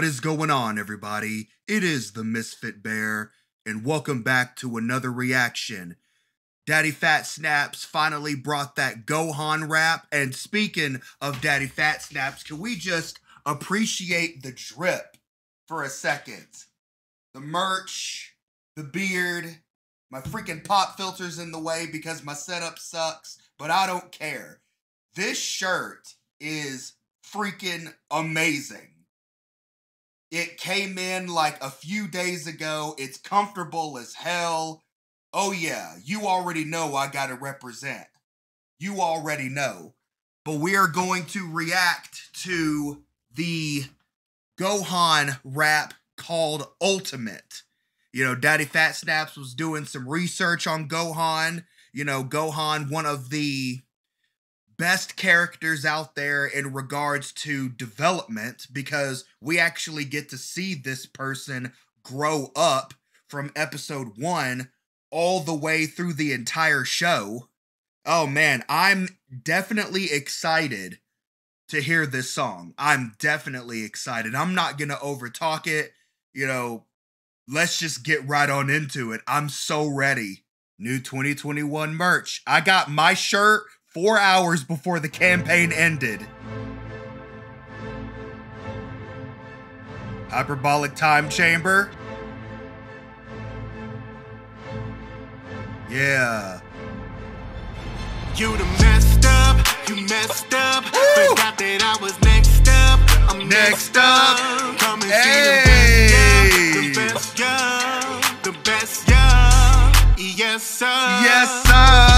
What is going on, everybody? It is the Misfit Bear, and welcome back to another reaction. Daddyphatsnaps finally brought that Gohan rap, and speaking of Daddyphatsnaps, can we just appreciate the drip for a second? The merch, the beard, my freaking pop filter's in the way because my setup sucks, but I don't care. This shirt is freaking amazing. It came in like a few days ago. It's comfortable as hell. Oh, yeah, you already know I gotta represent. You already know. But we are going to react to the Gohan rap called Ultimate. You know, Daddyphatsnaps was doing some research on Gohan. You know, Gohan, one of the best characters out there in regards to development because we actually get to see this person grow up from episode one all the way through the entire show. Oh man, I'm definitely excited to hear this song. I'm definitely excited. I'm not going to overtalk it. You know, let's just get right on into it. I'm so ready. New 2021 merch. I got my shirt four hours before the campaign ended. Hyperbolic time chamber. Yeah. You done messed up, you messed up. Woo! Forgot that I was next up. I'm Next next, up. up. Come and Hey. see the best, yeah. The best, yeah. The best, yeah. Yes, sir. Yes, sir.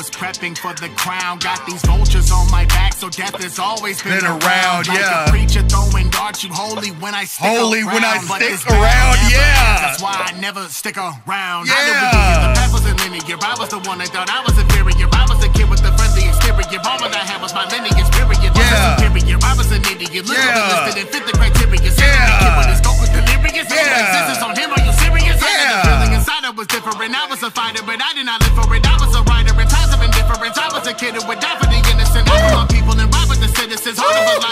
Was prepping for the crown. Got these vultures on my back, so death has always been, Been around, Like yeah. a preacher throwing darts, you holy when I stick Holy around. when I stick this around, yeah. That's why I never stick around. Yeah. I knew Yeah. beginning, the path wasn't linear. I was the one that thought I was inferior. I was the kid with the friendly exterior. All that I had was my lineage, period. Yeah. Was superior. I was an idiot. Literally Yeah. listed and fit the criteria. Send Yeah. with his goku delirious. Yeah. Yeah. Existence on him, are you serious? I had Yeah. the feeling inside I was different. I was a fighter, but I did not kid who die for the innocent. I for my people and rob with the citizens. Heart of a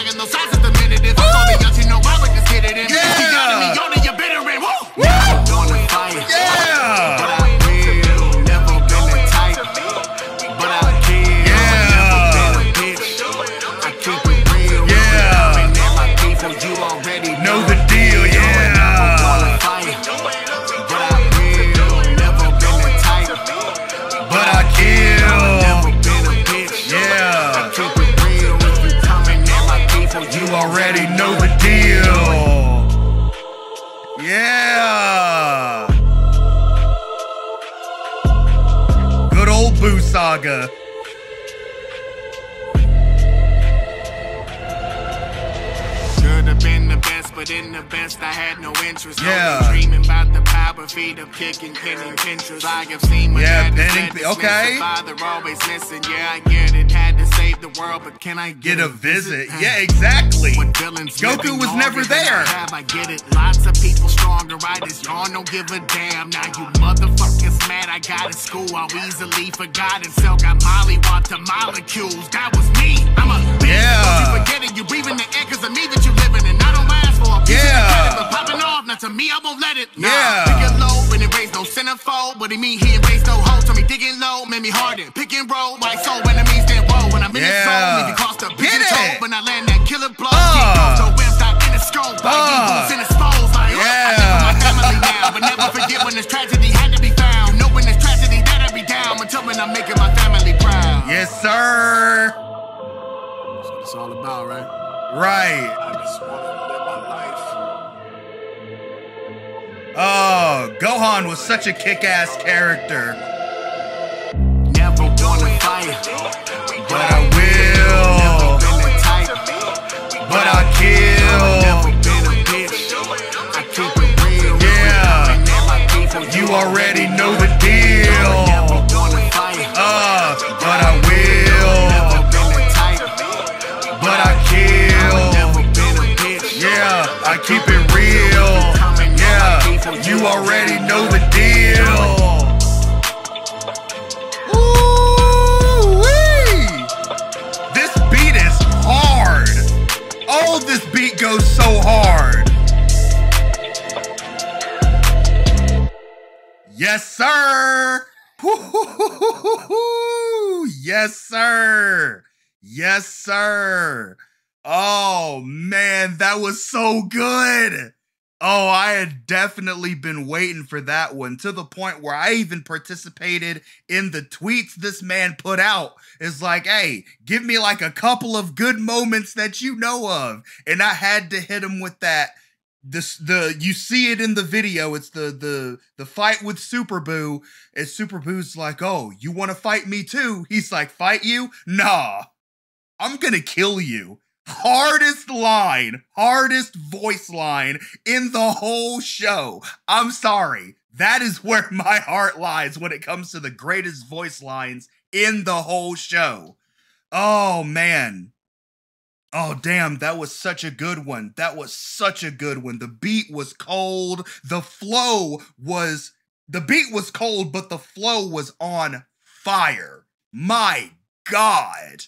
Saga. But in the best I had no interest. Yeah. Only dreaming about the power feed of kicking penny pinchers. I have seen what Yeah, that is penning said pin- okay. The father always listen. Yeah, I get it. Had to save the world, but can I Get get, a visit. Yeah, exactly. When villains Goku was never there. I have, I get it. Lots of people stronger. I just y'all don't give a damn. Now you motherfuckers mad. I got in school. I easily forgot and sell. Got Molly walked the molecules. That was me. I'm a bitch. Yeah. Don't you forget it. You breathing the air cause of me that you living in. I don't for a piece Yeah. of the credit, but popping off. Now to me, I won't let it. Nah. Yeah. Pick it low when it raised no centerfold. What he mean? He ain't raised no hoe. Told me digging low, made me harden. Pick and roll. Like so enemies then roll. When I'm in the Yeah. zone, leave you cross the Get pigeon it. toe. When I land that killer blow, Uh. keep off the whip, stop in the scope. Like Uh. eagles in the spolls. Like, oh, I Yeah. live for my family now. But never forget when this tragedy had to be found. You know when this tragedy that I be down. Until when I'm making my family proud. Yes, sir. That's what it's all about, right? Right. Oh, Gohan was such a kick-ass character. Never wanna fight. But I will. Never been a type. But I kill. Never been a bitch. I keep it real. Yeah. And at my people, You already know the deal. Never wanna fight. Uh, but I will. Never been a type. But I kill. Never been a bitch. Yeah, I keep it real. You already know the deal. Ooh-wee. This beat is hard. Oh, this beat goes so hard. Yes, sir. Yes, sir. Yes, sir. Oh, man, that was so good. Oh, I had definitely been waiting for that one to the point where I even participated in the tweets this man put out. It's like, hey, give me like a couple of good moments that you know of. And I had to hit him with that. This the you see it in the video. It's the the the fight with Super Buu. And Super Buu's like, oh, you want to fight me too? He's like, fight you? Nah. I'm gonna kill you hardest line, hardest voice line in the whole show. I'm sorry. That is where my heart lies when it comes to the greatest voice lines in the whole show. Oh, man. Oh, damn, that was such a good one. That was such a good one. The beat was cold. The flow was, the beat was cold, but the flow was on fire. My God.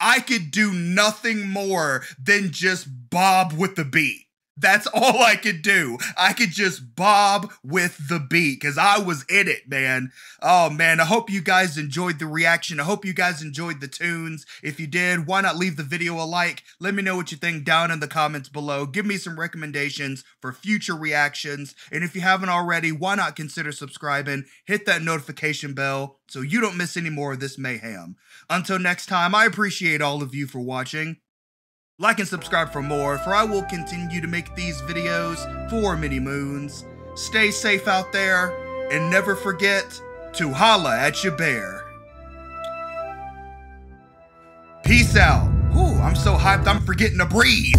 I could do nothing more than just bob with the beat. That's all I could do. I could just bob with the beat because I was in it, man. Oh, man. I hope you guys enjoyed the reaction. I hope you guys enjoyed the tunes. If you did, why not leave the video a like? Let me know what you think down in the comments below. Give me some recommendations for future reactions. And if you haven't already, why not consider subscribing? Hit that notification bell so you don't miss any more of this mayhem. Until next time, I appreciate all of you for watching. Like and subscribe for more, for I will continue to make these videos for many moons. Stay safe out there, and never forget to holla at your bear. Peace out. Ooh, I'm so hyped I'm forgetting to breathe.